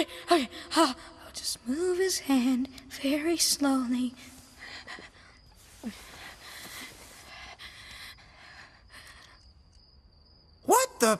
okay. I'll, I'll just move his hand very slowly. What the?